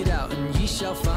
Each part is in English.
it out, and ye shall find.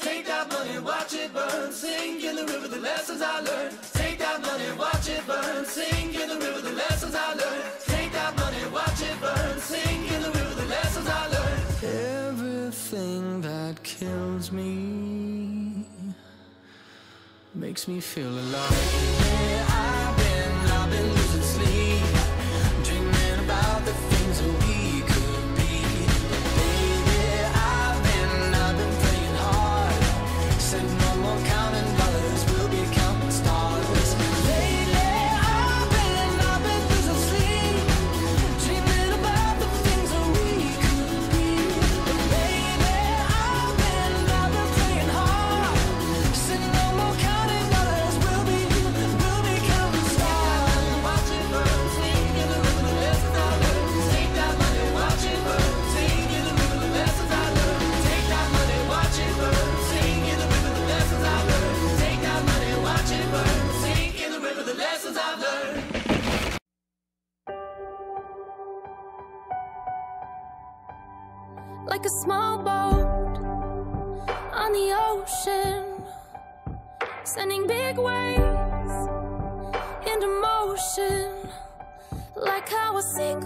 Take that money, watch it burn. Sink in the river the lessons I learned. Take that money, watch it burn. Sink in the river the lessons I learned. Take that money, watch it burn. Sink in the river the lessons I learned. Everything that kills me makes me feel alive. Yeah, I've been, I've been losing sleep.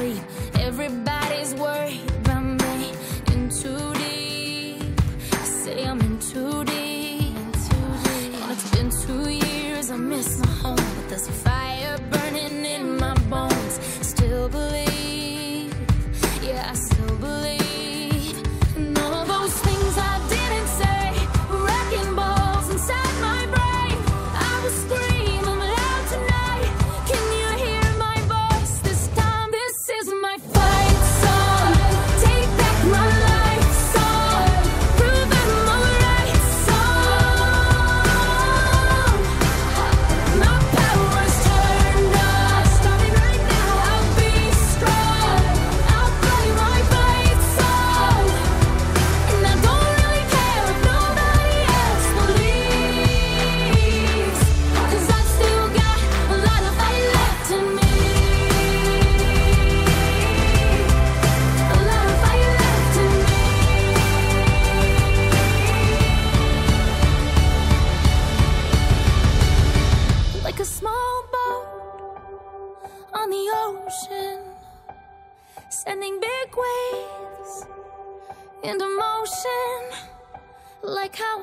sleep. Everybody's worried about me in too deep. I say I'm in too deep. And it's been two years, I miss my home, but there's a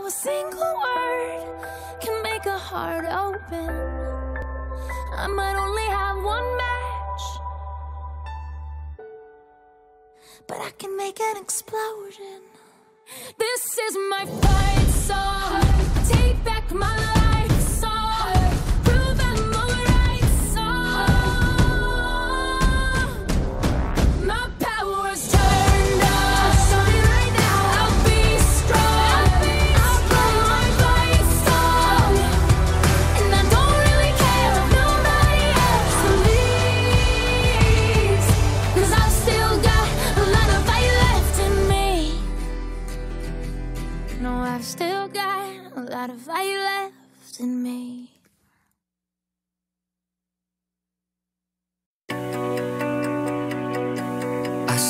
a single word can make a heart open. I might only have one match, but I can make an explosion. This is my fight song. Take back my life.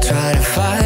try to fight.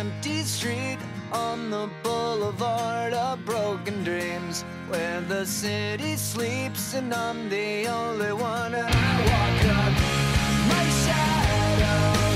empty street on the boulevard of broken dreams where the city sleeps and I'm the only one. I walk up my shadow.